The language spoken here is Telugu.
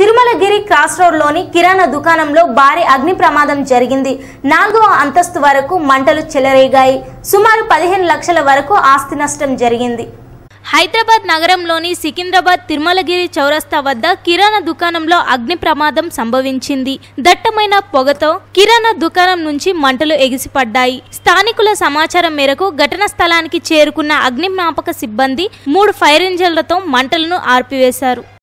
తిరుమలగిరి క్రాస్ రోడ్లోని కిరాణా దుకాణంలో భారీ అగ్ని ప్రమాదం జరిగింది. నాలుగవ అంతస్తు వరకు మంటలు చెలరేగాయి. సుమారు పదిహేను లక్షల వరకు ఆస్తి నష్టం జరిగింది. హైదరాబాద్ నగరంలోని సికింద్రాబాద్ తిరుమలగిరి చౌరస్తా వద్ద కిరాణా దుకాణంలో అగ్ని ప్రమాదం సంభవించింది. దట్టమైన పొగతో కిరాణా దుకాణం నుంచి మంటలు ఎగిసిపడ్డాయి. స్థానికుల సమాచారం మేరకు ఘటన స్థలానికి చేరుకున్న అగ్నిమాపక సిబ్బంది మూడు ఫైర్ ఇంజన్లతో మంటలను ఆర్పివేశారు.